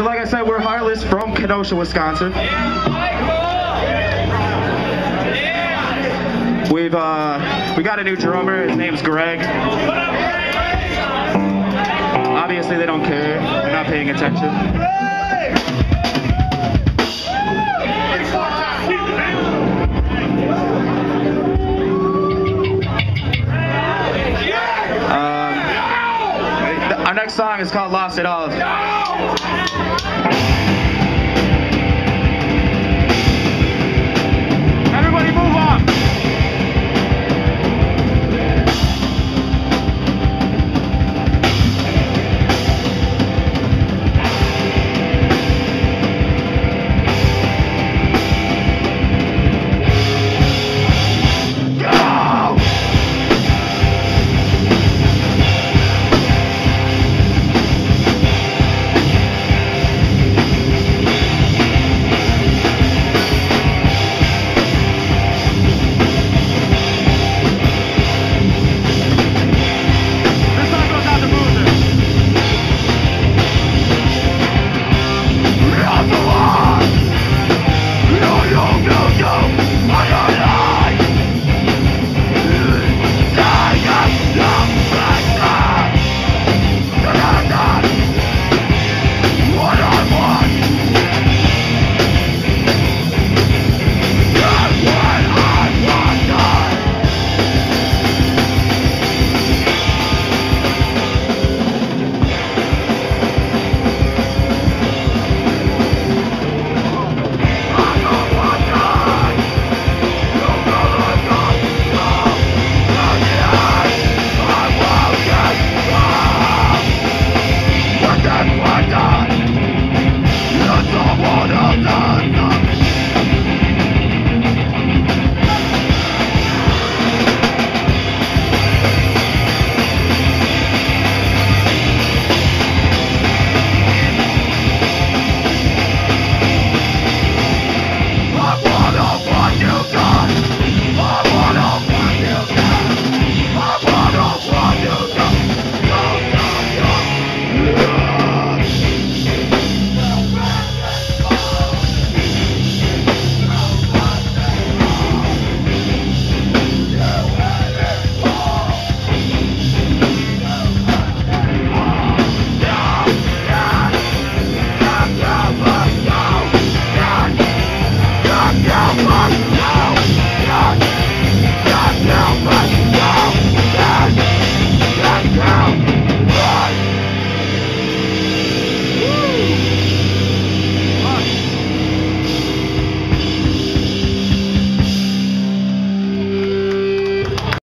So like I said, we're Heartless from Kenosha, Wisconsin. We've uh, we got a new drummer. His name's Greg. Obviously, they don't care. They're not paying attention. Our next song is called Lost It All.